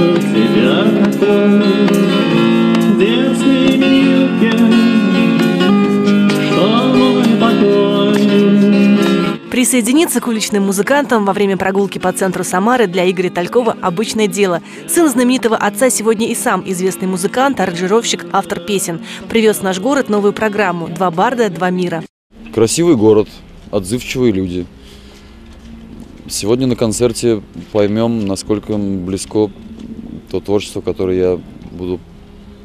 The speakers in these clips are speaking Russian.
Вижу тебя такой, Детской милке, что мой покой. Присоединиться к уличным музыкантам во время прогулки по центру Самары для Игоря Талькова – обычное дело. Сын знаменитого отца сегодня и сам известный музыкант, аранжировщик, автор песен. Привез в наш город новую программу «Два барда, два мира». Красивый город, отзывчивые люди. Сегодня на концерте поймем, насколько близко то творчество, которое я буду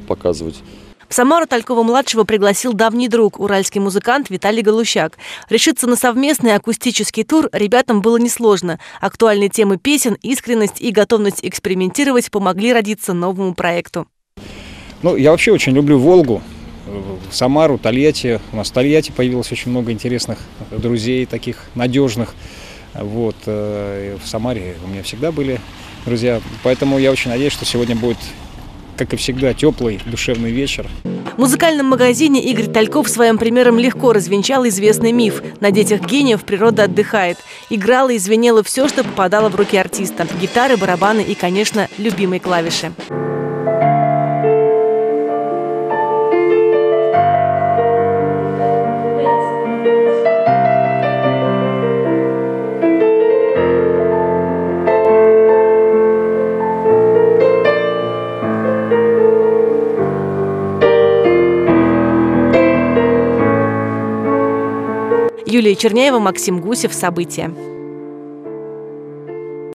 показывать. В Самару Талькова-младшего пригласил давний друг, уральский музыкант Виталий Галущак. Решиться на совместный акустический тур ребятам было несложно. Актуальные темы песен, искренность и готовность экспериментировать помогли родиться новому проекту. Ну, я вообще очень люблю Волгу, Самару, Тольятти. У нас в Тольятти появилось очень много интересных друзей, таких надежных. Вот. э, В Самаре у меня всегда были друзья. Поэтому я очень надеюсь, что сегодня будет, как и всегда, теплый, душевный вечер. В музыкальном магазине Игорь Тальков своим примером легко развенчал известный миф. На детях гениев природа отдыхает. Играло и звенело все, что попадало в руки артиста. Гитары, барабаны и, конечно, любимые клавиши. Юлия Черняева, Максим Гусев. События.